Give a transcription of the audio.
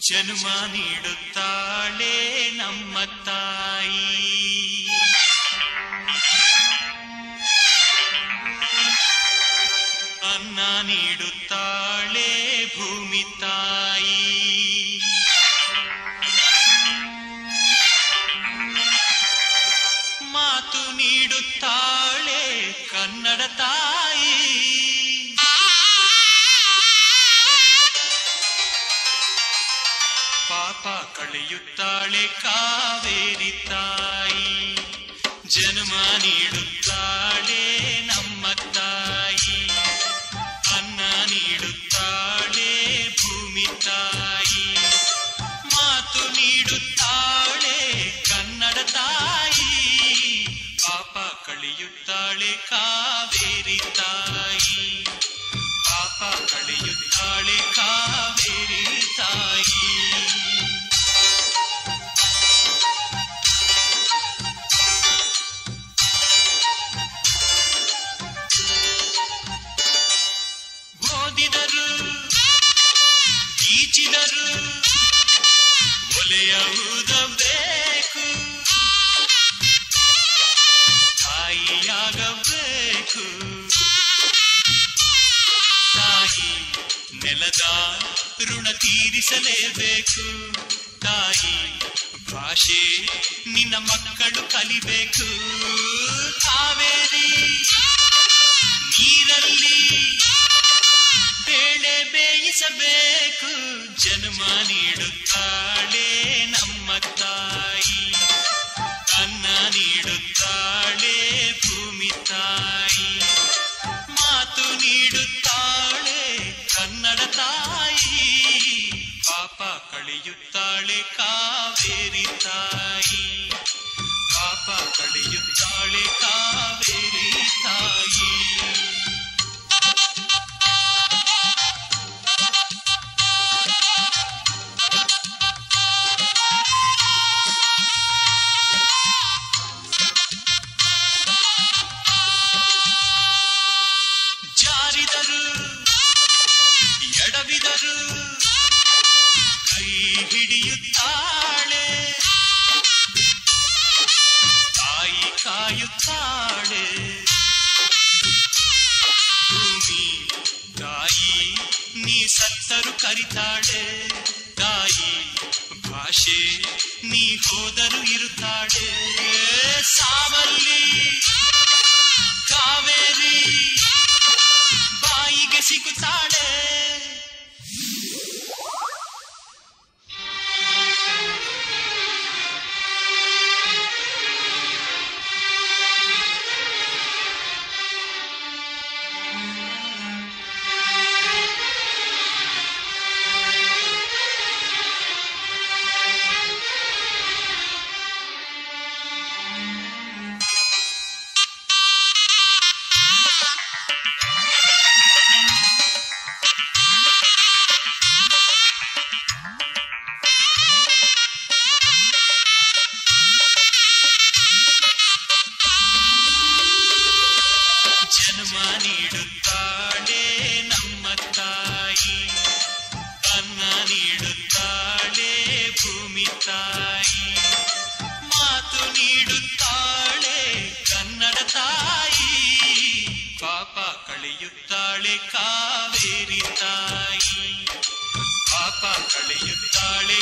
ಜನ್ಮ ನೀಡುತ್ತಾಳೆ ನಮ್ಮ ತಾಯಿ ಅನ್ನ ನೀಡುತ್ತಾಳೆ ಭೂಮಿ ತಾಯಿ ಮಾತು ನೀಡುತ್ತಾಳೆ ಕನ್ನಡ ತಾಯಿ ಪಾಪ ಕಳೆಯುತ್ತಾಳೆ ಕಾವೇರಿ ತಾಯಿ. ಜನ್ಮ ನೀಡುತ್ತಾಳೆ ನಮ್ಮ ತಾಯಿ. ಅನ್ನ ನೀಡುತ್ತಾಳೆ ಭೂಮಿ ತಾಯಿ. ಮಾತು ನೀಡುತ್ತಾಳೆ ಕನ್ನಡ ತಾಯಿ. ಪಾಪ ಕಳೆಯುತ್ತಾಳೆ ಕಾವೇರಿ ತಾಯಿ. ಪಾಪ ಕಳೆಯುತ್ತಾಳೆ ಕಾವೇರಿ ಈಚಿದರು ಒಲೆಯ ಬೇಕು. ತಾಯಿಯಾಗಬೇಕು. ತಾಯಿ ನೆಲದ ಋಣ ತೀರಿಸಲೇಬೇಕು. ತಾಯಿ ಭಾಷೆ ನಿನ್ನ ಮಕ್ಕಳು ಕಲಿಬೇಕು. ಕಾವೇರಿ ನೀರಲ್ಲಿ ಬೇಯಿಸಬೇಕು ಜನ್ಮ ನೀಡುತ್ತಾಳೆ ನಮ್ಮ ತಾಯಿ. ಅನ್ನ ನೀಡುತ್ತಾಳೆ ಭೂಮಿ ತಾಯಿ. ಮಾತು ನೀಡುತ್ತಾಳೆ ಕನ್ನಡ ತಾಯಿ. ಪಾಪ ಕಳೆಯುತ್ತಾಳೆ ಕಾವೇರಿ ತಾಯಿ. ಪಾಪ ಕಳೆಯುತ್ತಾಳೆ ಕಾವೇರಿ ತಾಯಿ. ಎಡವಿದರು ಕೈ ಹಿಡಿಯುತ್ತಾಳೆ ತಾಯಿ ಕಾಯುತ್ತಾಳೆ ಭೂಮಿ ತಾಯಿ ನೀ ಸತ್ತರು ಕರಿತಾಳೆ ತಾಯಿ ಭಾಷೆ ನೀ ಹೋದರು ಇರುತ್ತಾಳೆ ಸಾವಲ್ಲಿ ಕಾವೇರಿ ಬಾಯಿಗೆ ಸಿಗುತ್ತಾಳೆ ಜನ್ಮ ನೀಡುತ್ತಾಳೆ ನಮ್ಮ ತಾಯಿ ಅನ್ನ ನೀಡುತ್ತಾಳೆ ಭೂಮಿ ತಾಯಿ ಮಾತು ನೀಡುತ್ತಾಳೆ ಕನ್ನಡ ತಾಯಿ ಪಾಪ ಕಳೆಯುತ್ತಾಳೆ ಕಾವೇರಿ ತಾಯಿ ಪಾಪ ಕಳೆಯುತ್ತಾಳೆ